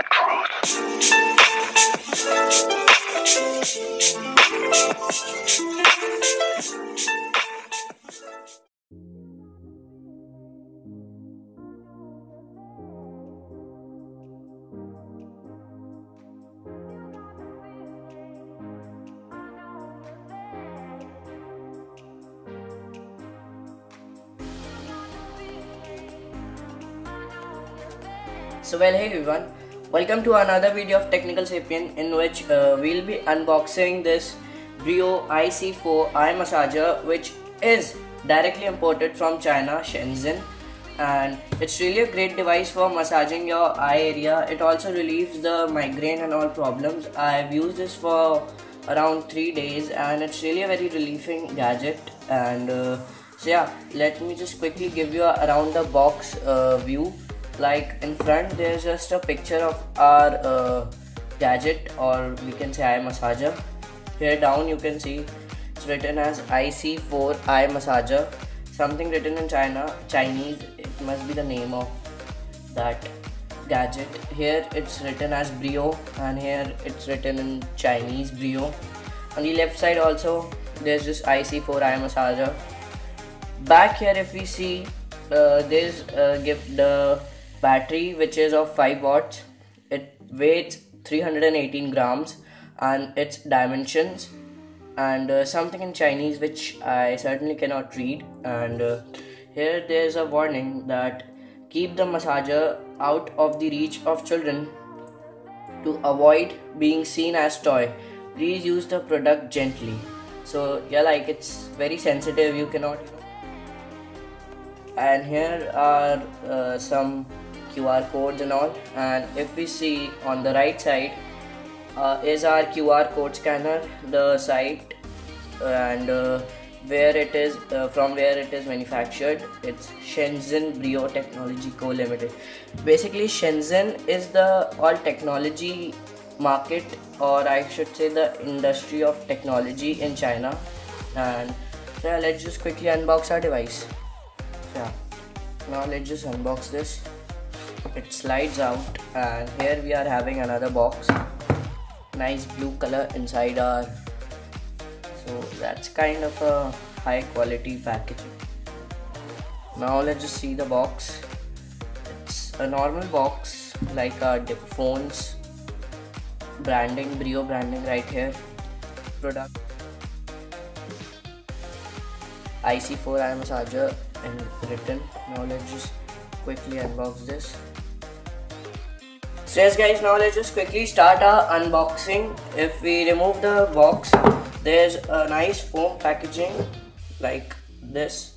the truth. So well hey everyone, welcome to another video of Technical Sapien in which uh, we'll be unboxing this Breo iSee4 eye massager which is directly imported from China, Shenzhen and it's really a great device for massaging your eye area. It also relieves the migraine and all problems. I've used this for around 3 days and it's really a very relieving gadget and uh, so yeah let me just quickly give you a around the box uh, view like in front there's just a picture of our uh, gadget or we can say eye massager. Here down you can see it's written as isee4 eye massager. Something written in china chinese it must be the name of that gadget. Here it's written as breo and here it's written in chinese breo. On the left side also there's this isee4 eye massager. Back here if we see uh, there's uh, give the battery which is of 5 watts. It weighs 318 grams and its dimensions and uh, something in chinese which i certainly cannot read. And uh, here there's a warning that keep the massager out of the reach of children to avoid being seen as toy. Please use the product gently. So yeah like it's very sensitive you cannot and here are uh, some QR codes and all. And if we see on the right side uh, is our QR code scanner the site and uh, where it is uh, from where it is manufactured it's Shenzhen Breo Technology Co. Limited. Basically Shenzhen is the all technology market or I should say the industry of technology in China. And so yeah, let's just quickly unbox our device. Yeah. Now let's just unbox this it slides out and here we are having another box. Nice blue color inside our so that's kind of a high quality packaging. Now let's just see the box. It's a normal box like our dip phones branding breo branding right here. Product. iSee4 eye massager and written now let's just quickly unbox this. So yes guys now let's just quickly start our unboxing. If we remove the box there's a nice foam packaging like this.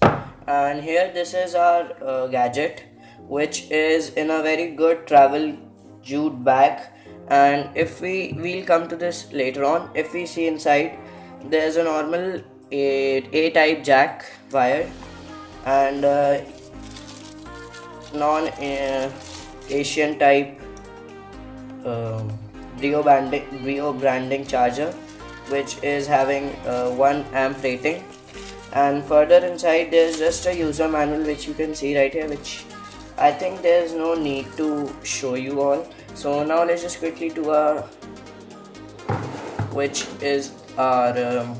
And here this is our uh, gadget which is in a very good travel jute bag. And if we we'll come to this later on. If we see inside there's a normal a, a type jack wire. And uh, non uh, asian type um, Breo branding, branding charger which is having uh, 1 amp rating. And further inside there's just a user manual which you can see right here which I think there's no need to show you all. So now let's just quickly do a which is our um,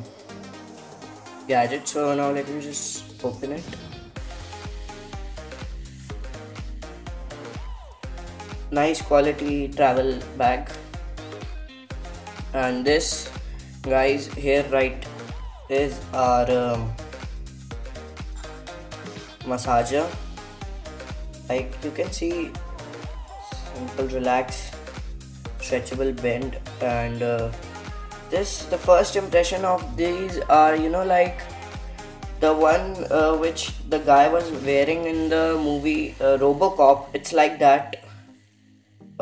gadget. So now let me just open it nice quality travel bag. And this guys here right is our um, massager. Like you can see simple relax stretchable bend and uh, this the first impression of these are you know like the one uh, which the guy was wearing in the movie uh, robocop. It's like that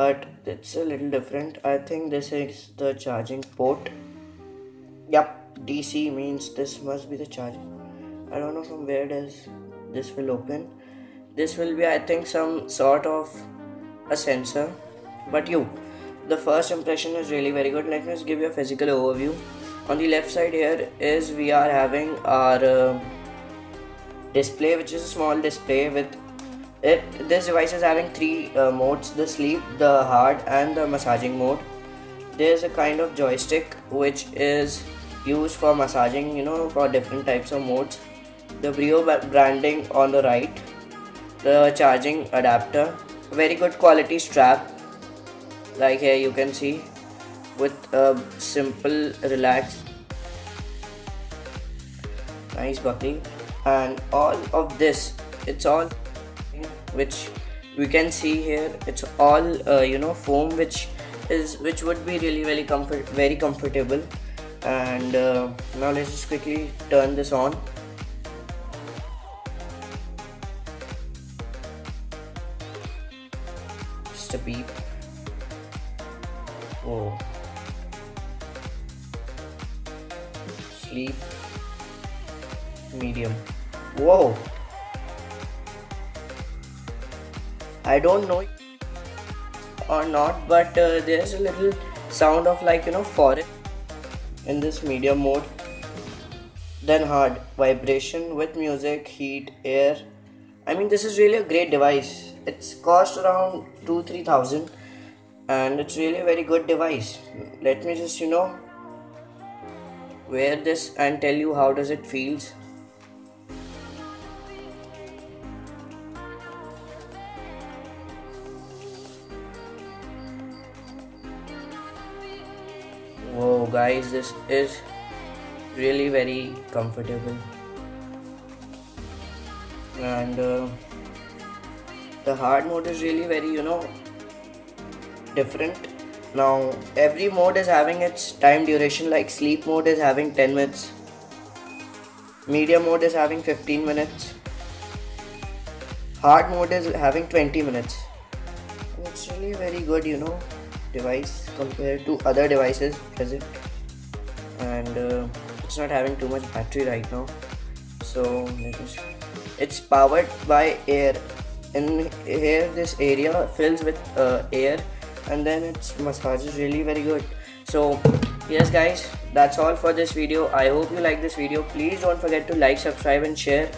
but it's a little different. I think this is the charging port. Yep dc means this must be the charging i don't know from where does this will open. This will be i think some sort of a sensor. But you the first impression is really very good. Let me just give you a physical overview. On the left side here is we are having our uh, display which is a small display with it this device is having three uh, modes the sleep the hard and the massaging mode there's a kind of joystick which is used for massaging you know for different types of modes. The breo branding on the right the charging adapter very good quality strap like here you can see with a simple relaxed nice buckling and all of this it's all which we can see here. It's all uh, you know foam which is which would be really very comfort very comfortable. And uh, now let's just quickly turn this on. Just a beep. Oh sleep. Medium. Whoa I don't know or not but uh, there's a little sound of like you know forest in this medium mode then hard vibration with music heat air. I mean this is really a great device. It's cost around 2 3000 and it's really a very good device. Let me just you know wear this and tell you how does it feels guys this is really very comfortable. And uh, the hard mode is really very you know different. Now every mode is having its time duration like sleep mode is having 10 minutes. Medium mode is having 15 minutes. Hard mode is having 20 minutes. It's really very good you know device compared to other devices present and uh, it's not having too much battery right now. So it's powered by air. In here this area fills with uh, air and then its massage is really very good. So yes guys that's all for this video. I hope you like this video. Please don't forget to like subscribe and share.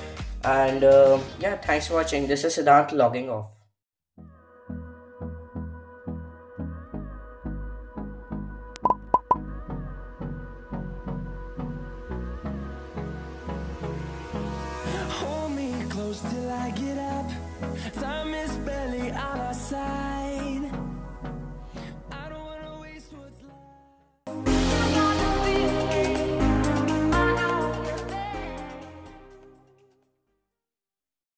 And uh, yeah thanks for watching. This is siddhant logging off